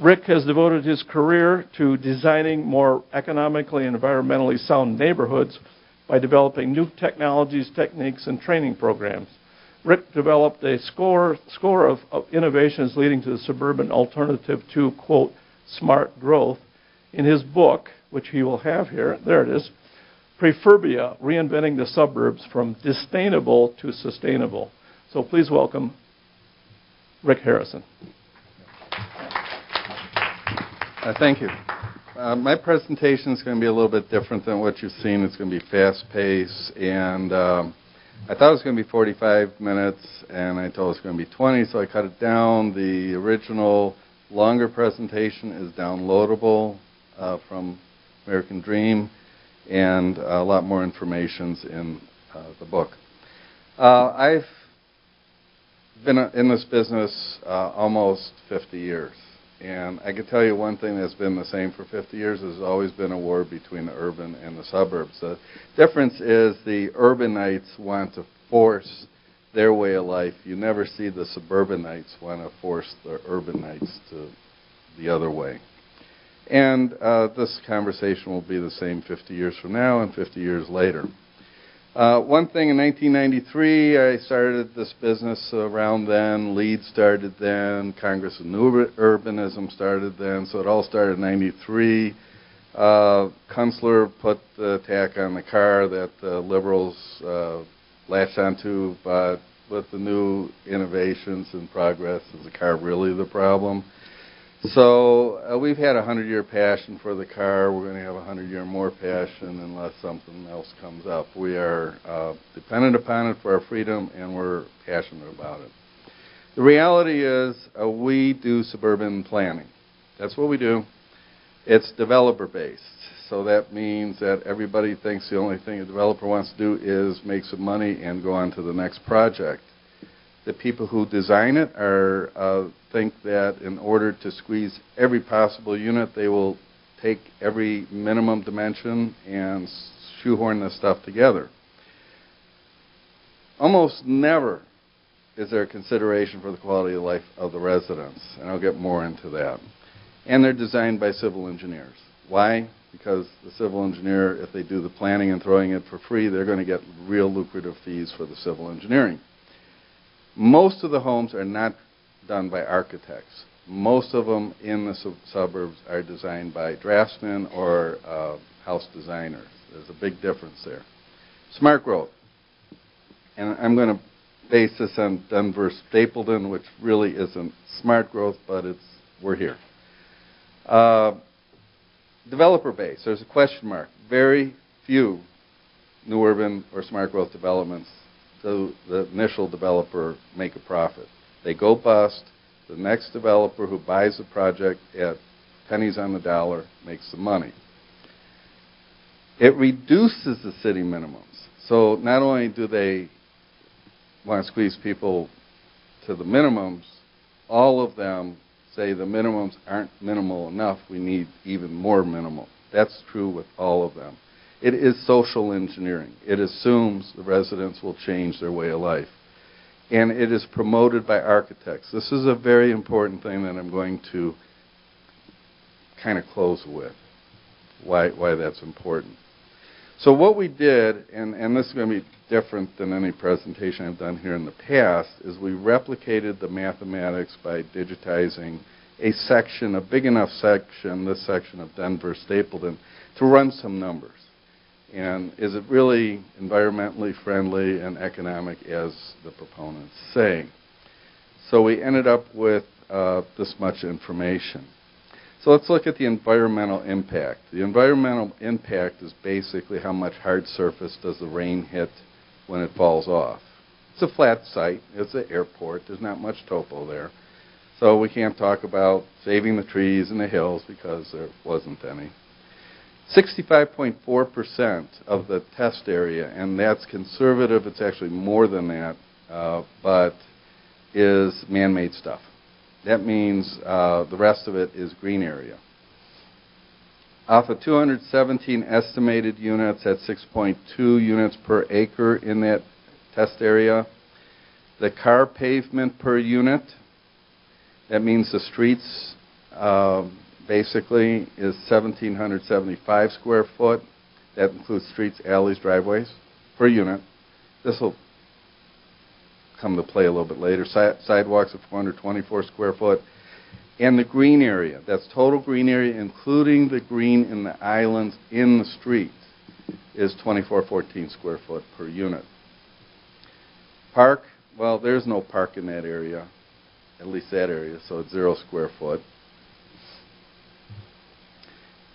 Rick has devoted his career to designing more economically and environmentally sound neighborhoods by developing new technologies, techniques, and training programs. Rick developed a score, score of, of innovations leading to the suburban alternative to, quote, smart growth. In his book, which he will have here, there it is, Prefurbia, Reinventing the Suburbs from Disdainable to Sustainable. So please welcome Rick Harrison. Uh, thank you. Uh, my presentation is going to be a little bit different than what you've seen. It's going to be fast paced, and um, I thought it was going to be 45 minutes, and I told it was going to be 20, so I cut it down. The original longer presentation is downloadable uh, from American Dream, and a lot more information's in uh, the book. Uh, I've been in this business uh, almost 50 years. And I can tell you one thing that's been the same for 50 years has always been a war between the urban and the suburbs. The difference is the urbanites want to force their way of life. You never see the suburbanites want to force the urbanites to the other way. And uh, this conversation will be the same 50 years from now and 50 years later. Uh, one thing in 1993, I started this business around then. LEED started then. Congress of New Urbanism started then. So it all started in 93. Uh, Kunstler put the tack on the car that the liberals uh, latched onto, but with the new innovations and progress, is the car really the problem? So uh, we've had a hundred year passion for the car. We're going to have a hundred year more passion unless something else comes up. We are uh, dependent upon it for our freedom, and we're passionate about it. The reality is, uh, we do suburban planning. That's what we do. It's developer based. So that means that everybody thinks the only thing a developer wants to do is make some money and go on to the next project the people who design it are uh, think that in order to squeeze every possible unit, they will take every minimum dimension and shoehorn this stuff together. Almost never is there a consideration for the quality of life of the residents, and I'll get more into that. And they're designed by civil engineers. Why? Because the civil engineer, if they do the planning and throwing it for free, they're going to get real lucrative fees for the civil engineering. Most of the homes are not done by architects. Most of them in the sub- suburbs are designed by draftsmen or uh, house designers. There's a big difference there. Smart growth. And I'm going to base this on Denver Stapleton, which really isn't smart growth, but it's we're here. Uh, developer base. There's a question mark. Very few new urban or smart growth developments so the initial developer make a profit. They go bust. The next developer who buys the project at pennies on the dollar makes the money. It reduces the city minimums. So not only do they want to squeeze people to the minimums, all of them say the minimums aren't minimal enough. We need even more minimal. That's true with all of them. It is social engineering. It assumes the residents will change their way of life. And it is promoted by architects. This is a very important thing that I'm going to kind of close with, why, why that's important. So, what we did, and, and this is going to be different than any presentation I've done here in the past, is we replicated the mathematics by digitizing a section, a big enough section, this section of Denver Stapleton, to run some numbers and is it really environmentally friendly and economic as the proponents say? So we ended up with uh, this much information. So let's look at the environmental impact. The environmental impact is basically how much hard surface does the rain hit when it falls off. It's a flat site. It's an airport. There's not much topo there. So we can't talk about saving the trees and the hills because there wasn't any. 65.4% of the test area, and that's conservative, it's actually more than that, uh, but is man made stuff. That means uh, the rest of it is green area. Off of 217 estimated units at 6.2 units per acre in that test area, the car pavement per unit, that means the streets um, basically is 1,775 square foot. That includes streets, alleys, driveways per unit. This will come to play a little bit later. Si- Sidewalks of 424 square foot. And the green area, that's total green area, including the green in the islands in the street, is 2414 square foot per unit. Park, well, there's no park in that area, at least that area, so it's zero square foot.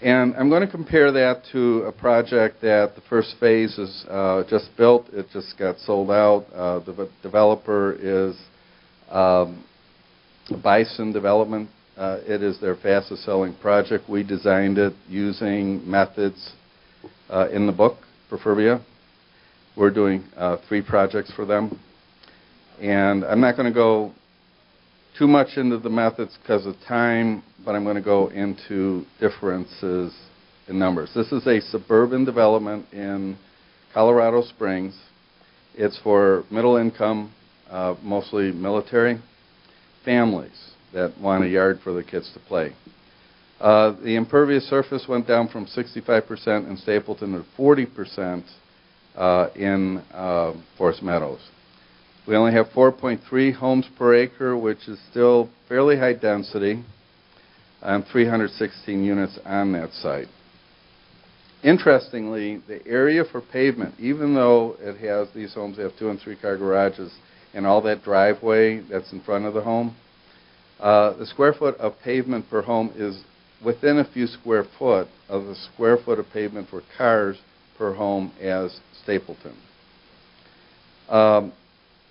And I'm going to compare that to a project that the first phase is uh, just built. It just got sold out. Uh, the v- developer is um, Bison Development. Uh, it is their fastest selling project. We designed it using methods uh, in the book, Prefurbia. We're doing uh, three projects for them. And I'm not going to go too much into the methods because of time, but I'm going to go into differences in numbers. This is a suburban development in Colorado Springs. It's for middle income, uh, mostly military families that want a yard for the kids to play. Uh, the impervious surface went down from 65% in Stapleton to 40% uh, in uh, Forest Meadows. We only have 4.3 homes per acre, which is still fairly high density, and 316 units on that site. Interestingly, the area for pavement, even though it has these homes have two and three car garages and all that driveway that's in front of the home, uh, the square foot of pavement per home is within a few square foot of the square foot of pavement for cars per home as Stapleton. Um,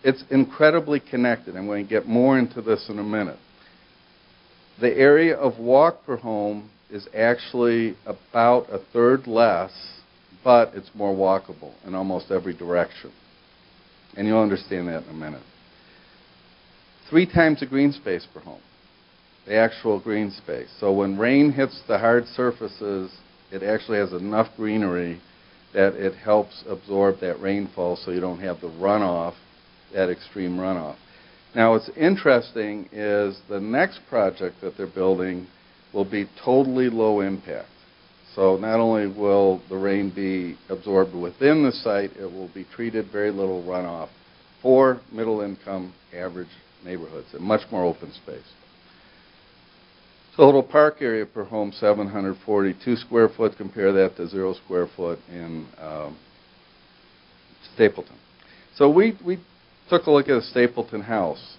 it's incredibly connected. I'm going to get more into this in a minute. The area of walk per home is actually about a third less, but it's more walkable in almost every direction. And you'll understand that in a minute. Three times the green space per home, the actual green space. So when rain hits the hard surfaces, it actually has enough greenery that it helps absorb that rainfall so you don't have the runoff that extreme runoff. Now, what's interesting is the next project that they're building will be totally low impact. So not only will the rain be absorbed within the site, it will be treated very little runoff for middle income average neighborhoods and much more open space. Total park area per home 742 square foot. Compare that to zero square foot in um, Stapleton. So we, we took a look at a Stapleton house.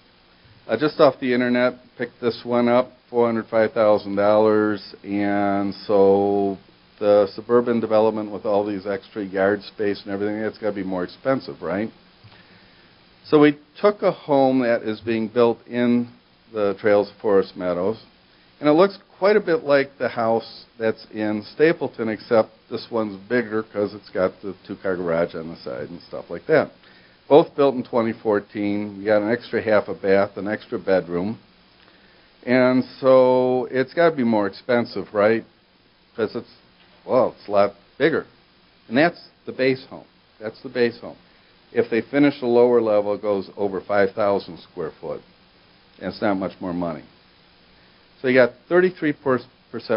Uh, just off the internet, picked this one up, $405,000, and so the suburban development with all these extra yard space and everything, that's got to be more expensive, right? So we took a home that is being built in the Trails of Forest Meadows, and it looks quite a bit like the house that's in Stapleton, except this one's bigger because it's got the two-car garage on the side and stuff like that. Both built in 2014. We got an extra half a bath, an extra bedroom. And so it's got to be more expensive, right? Because it's, well, it's a lot bigger. And that's the base home. That's the base home. If they finish the lower level, it goes over 5,000 square foot. And it's not much more money. So you got 33%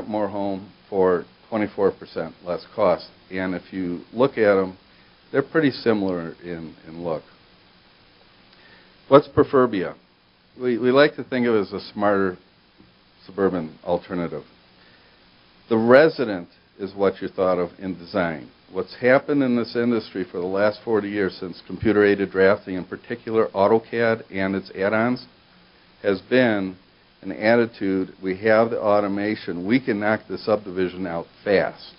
more home for 24% less cost. And if you look at them, they're pretty similar in, in look. What's Prefurbia? We, we like to think of it as a smarter suburban alternative. The resident is what you're thought of in design. What's happened in this industry for the last 40 years since computer aided drafting, in particular AutoCAD and its add ons, has been an attitude we have the automation, we can knock the subdivision out fast.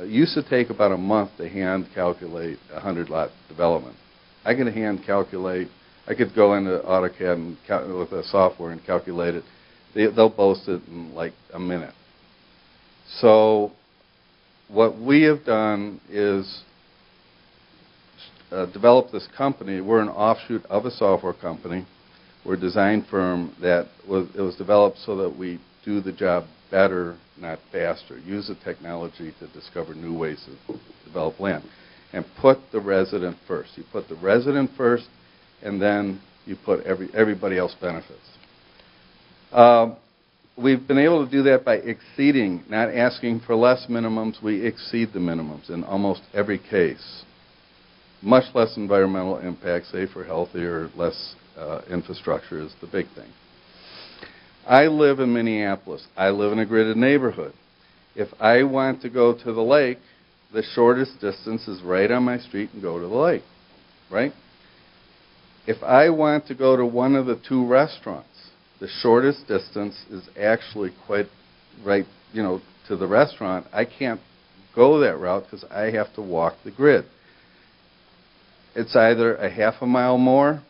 It used to take about a month to hand calculate a 100 lot development. I can hand calculate, I could go into AutoCAD and cal- with a software and calculate it. They, they'll boast it in like a minute. So, what we have done is uh, develop this company. We're an offshoot of a software company. We're a design firm that was, it was developed so that we do the job better, not faster. Use the technology to discover new ways to develop land. And put the resident first. You put the resident first, and then you put every, everybody else benefits. Um, we've been able to do that by exceeding, not asking for less minimums. We exceed the minimums in almost every case. Much less environmental impact, safer, healthier, less uh, infrastructure is the big thing. I live in Minneapolis. I live in a gridded neighborhood. If I want to go to the lake, the shortest distance is right on my street and go to the lake, right? If I want to go to one of the two restaurants, the shortest distance is actually quite right, you know, to the restaurant. I can't go that route because I have to walk the grid. It's either a half a mile more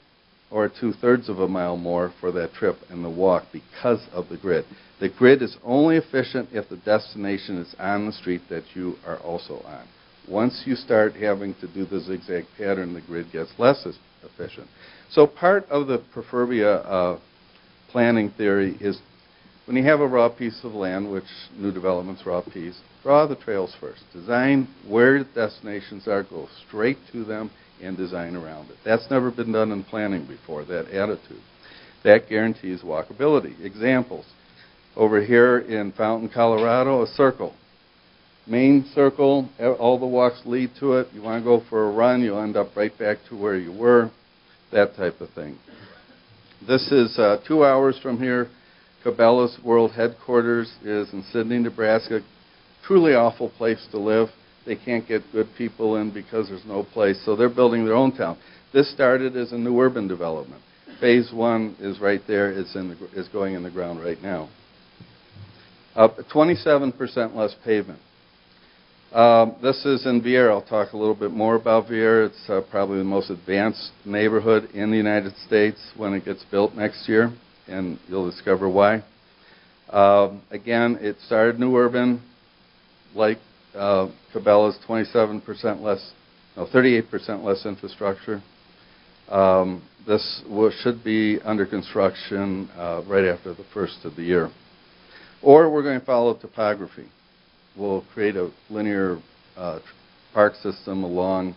or two thirds of a mile more for that trip and the walk because of the grid. The grid is only efficient if the destination is on the street that you are also on. Once you start having to do the zigzag pattern, the grid gets less efficient. So part of the Prefurbia uh, planning theory is when you have a raw piece of land, which new development's raw piece, draw the trails first. Design where the destinations are, go straight to them, and design around it. That's never been done in planning before, that attitude. That guarantees walkability. Examples. Over here in Fountain, Colorado, a circle. Main circle, all the walks lead to it. You want to go for a run, you'll end up right back to where you were. That type of thing. This is uh, two hours from here. Cabela's world headquarters is in Sidney, Nebraska. Truly awful place to live. They can't get good people in because there's no place, so they're building their own town. This started as a new urban development. Phase one is right there. It's in the, is going in the ground right now. Uh, 27% less pavement. Um, this is in Viera. I'll talk a little bit more about Viera. It's uh, probably the most advanced neighborhood in the United States when it gets built next year, and you'll discover why. Um, again, it started new urban, like uh, Cabela's 27% less, no, 38% less infrastructure. Um, this will, should be under construction uh, right after the first of the year. Or we're going to follow topography We'll create a linear uh, park system along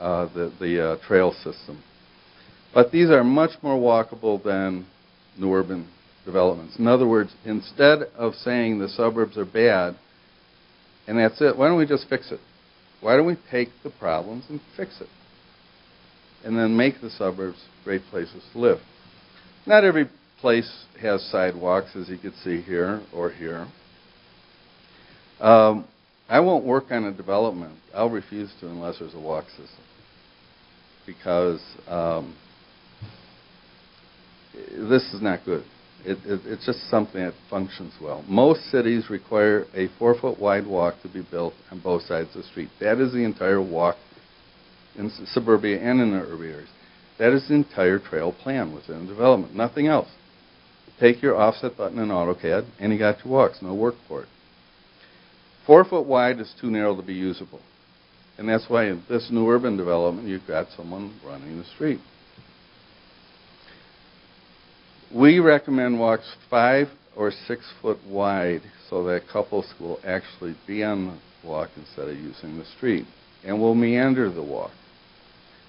uh, the, the uh, trail system. But these are much more walkable than new urban developments. In other words, instead of saying the suburbs are bad and that's it, why don't we just fix it? Why don't we take the problems and fix it? And then make the suburbs great places to live. Not every place has sidewalks, as you can see here or here. Um, I won't work on a development. I'll refuse to unless there's a walk system. Because um, this is not good. It, it, it's just something that functions well. Most cities require a four foot wide walk to be built on both sides of the street. That is the entire walk in suburbia and in the urban areas. That is the entire trail plan within development, nothing else. Take your offset button in AutoCAD, and you got your walks, no work for it. Four foot wide is too narrow to be usable. And that's why in this new urban development, you've got someone running the street. We recommend walks five or six foot wide so that couples will actually be on the walk instead of using the street. And will meander the walk.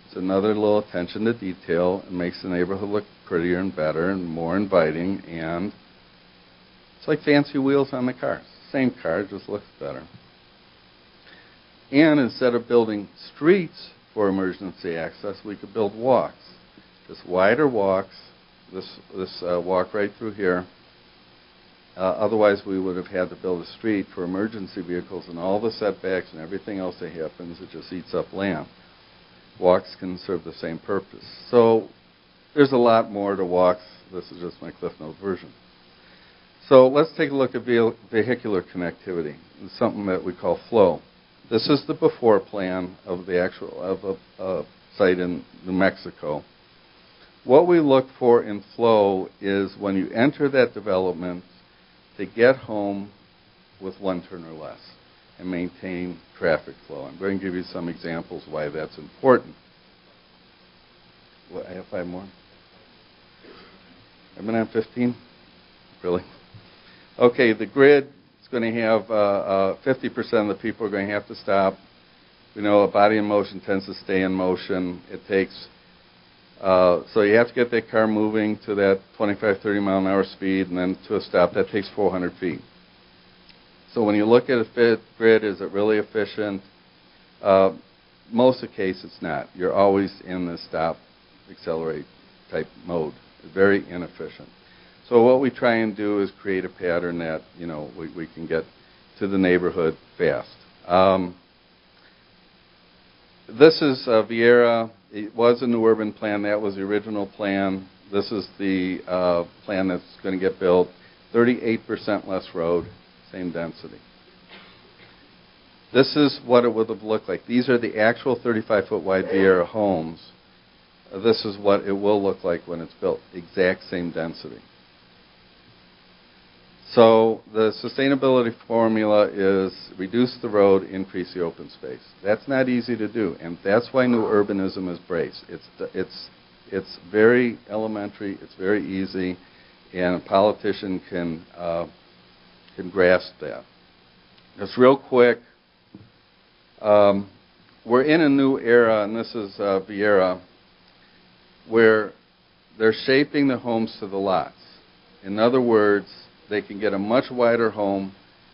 It's another little attention to detail. It makes the neighborhood look prettier and better and more inviting. And it's like fancy wheels on the cars. Same car, just looks better. And instead of building streets for emergency access, we could build walks. Just wider walks, this, this uh, walk right through here. Uh, otherwise, we would have had to build a street for emergency vehicles and all the setbacks and everything else that happens. It just eats up land. Walks can serve the same purpose. So there's a lot more to walks. This is just my Cliff Note version. So let's take a look at vehicular connectivity. It's something that we call flow. This is the before plan of the actual of a, a site in New Mexico. What we look for in flow is when you enter that development to get home with one turn or less and maintain traffic flow. I'm going to give you some examples why that's important. What, I have five more. I've been on 15? Really? okay, the grid is going to have uh, uh, 50% of the people are going to have to stop. We know a body in motion tends to stay in motion. It takes Uh, so you have to get that car moving to that 25, 30 mile an hour speed, and then to a stop. That takes 400 feet. So when you look at a fit grid, is it really efficient? Uh, most of the case, it's not. You're always in the stop, accelerate type mode. Very inefficient. So what we try and do is create a pattern that you know we, we can get to the neighborhood fast. Um, this is uh, Viera. It was a new urban plan. That was the original plan. This is the uh, plan that's going to get built. 38% less road, same density. This is what it would have looked like. These are the actual 35 foot wide Viera homes. This is what it will look like when it's built. Exact same density. So the sustainability formula is reduce the road, increase the open space. That's not easy to do, and that's why new urbanism is BRACE. It's it's it's very elementary. It's very easy, and a politician can uh, can grasp that. Just real quick, um, we're in a new era, and this is uh, Viera, where they're shaping the homes to the lots. In other words, they can get a much wider home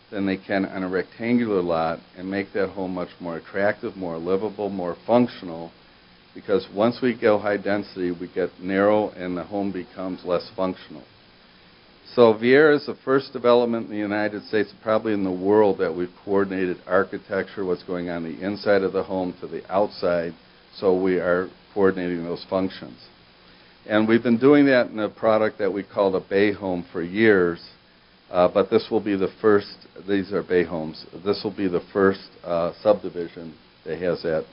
than they can on a rectangular lot and make that home much more attractive, more livable, more functional. Because once we go high density, we get narrow and the home becomes less functional. So Viera is the first development in the United States, probably in the world, that we've coordinated architecture, what's going on the inside of the home to the outside, so we are coordinating those functions. And we've been doing that in a product that we called a Bay Home for years uh, but this will be the first, these are bay homes. This will be the first uh, subdivision that has that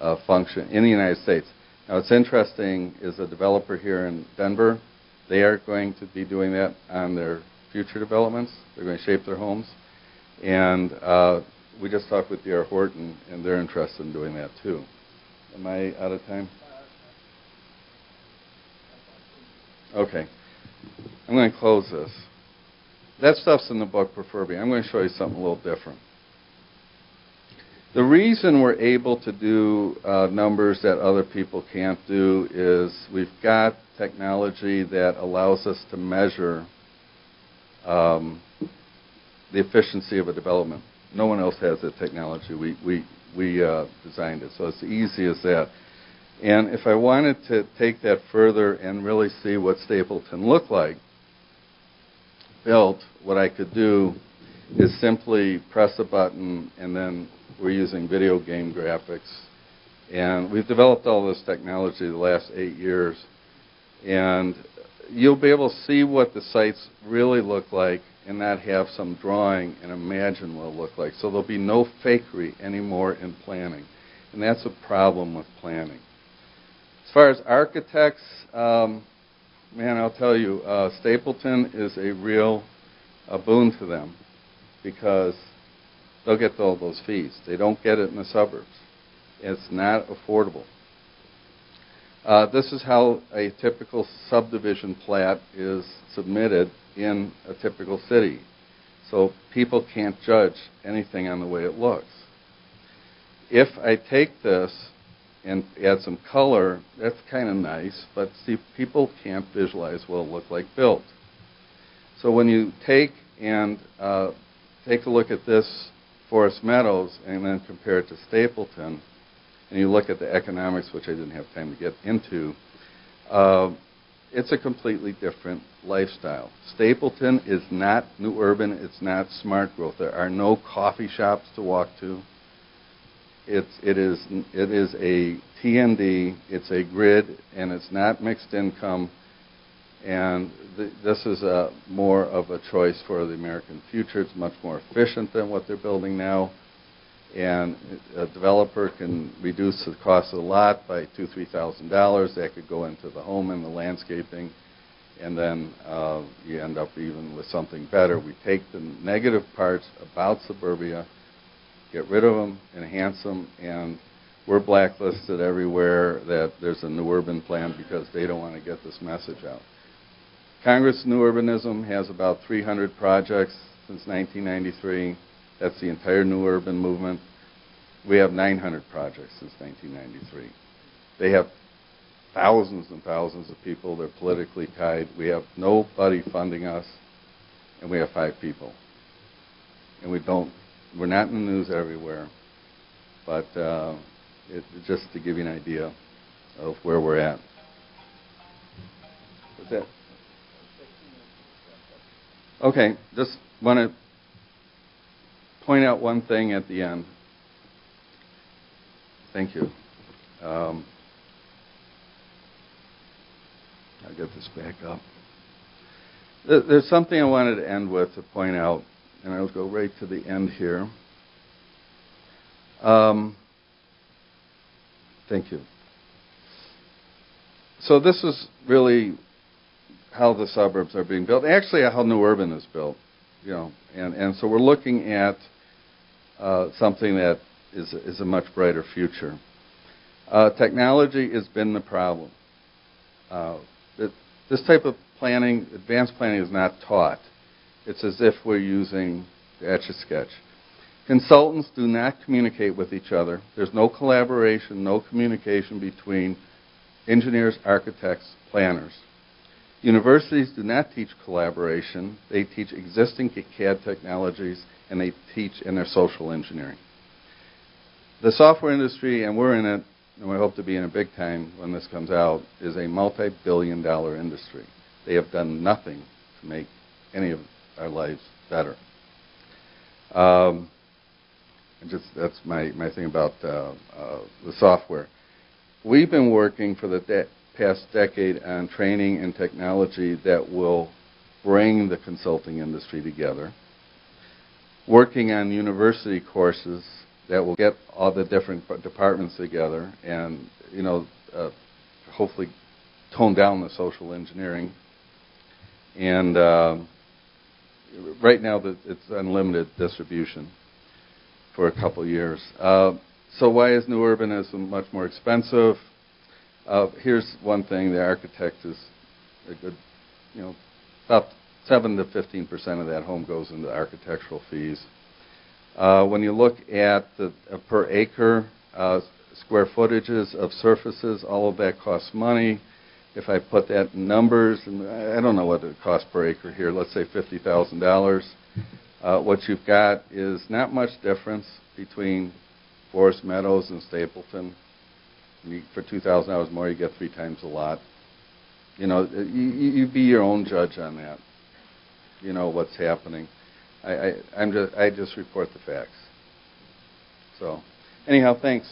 uh, function in the United States. Now, what's interesting is a developer here in Denver, they are going to be doing that on their future developments. They're going to shape their homes. And uh, we just talked with D.R. Horton, and they're interested in doing that too. Am I out of time? Okay. I'm going to close this. That stuff's in the book, Prefurbia. I'm going to show you something a little different. The reason we're able to do uh, numbers that other people can't do is we've got technology that allows us to measure um, the efficiency of a development. No one else has that technology. We, we, we uh, designed it, so it's easy as that. And if I wanted to take that further and really see what Stapleton looked like, built, what I could do is simply press a button and then we're using video game graphics. And we've developed all this technology the last eight years. And you'll be able to see what the sites really look like and not have some drawing and imagine what it'll look like. So there'll be no fakery anymore in planning. And that's a problem with planning. As far as architects, um, man, I'll tell you, uh, Stapleton is a real a boon to them because they'll get all those fees. They don't get it in the suburbs. It's not affordable. Uh, this is how a typical subdivision plat is submitted in a typical city. So people can't judge anything on the way it looks. If I take this and add some color, that's kind of nice, but see, people can't visualize what it'll look like built. So when you take and uh, take a look at this Forest Meadows and then compare it to Stapleton, and you look at the economics, which I didn't have time to get into, uh, it's a completely different lifestyle. Stapleton is not new urban, it's not smart growth. There are no coffee shops to walk to. It's, it, is, it is a TND, it's a grid, and it's not mixed income. And th- this is a, more of a choice for the American future. It's much more efficient than what they're building now. And a developer can reduce the cost of the lot by two, three thousand dollars. That could go into the home and the landscaping, and then uh, you end up even with something better. We take the negative parts about suburbia, get rid of them, enhance them, and we're blacklisted everywhere that there's a new urban plan because they don't want to get this message out. Congress New Urbanism has about 300 projects since 1993. That's the entire New Urban movement. We have 900 projects since 1993. They have thousands and thousands of people. They're politically tied. We have nobody funding us, and we have five people. And we don't. We're not in the news everywhere, but uh, it, just to give you an idea of where we're at. That okay? Just want to point out one thing at the end. Thank you. Um, I'll get this back up. There's something I wanted to end with to point out, and I'll go right to the end here. Um, thank you. So this is really how the suburbs are being built. Actually, how New Urban is built, you know, and and so we're looking at uh, something that is is a much brighter future. Uh, technology has been the problem. Uh, it, this type of planning, advanced planning, is not taught. It's as if we're using the Etch a Sketch. Consultants do not communicate with each other. There's no collaboration, no communication between engineers, architects, planners. Universities do not teach collaboration. They teach existing CAD technologies and they teach in their social engineering. The software industry, and we're in it, and we hope to be in a big time when this comes out, is a multi billion dollar industry. They have done nothing to make any of our lives better. Um, just that's my, my thing about uh, uh, the software. We've been working for the de- past decade on training and technology that will bring the consulting industry together. Working on university courses that will get all the different departments together and you know uh, hopefully tone down the social engineering and uh, right now it's unlimited distribution for a couple years. Uh, so why is new urbanism much more expensive? Uh, here's one thing the architect is a good you know about 7 to 15 percent of that home goes into architectural fees. Uh, when you look at the uh, per acre uh, square footages of surfaces, all of that costs money. If I put that in numbers, and I don't know what it costs per acre here, let's say $50,000, uh, what you've got is not much difference between Forest Meadows and Stapleton. You, for $2,000 more, you get three times a lot. You know, you, you be your own judge on that. You know what's happening. I, I, I'm just, I just report the facts. So, anyhow, thanks.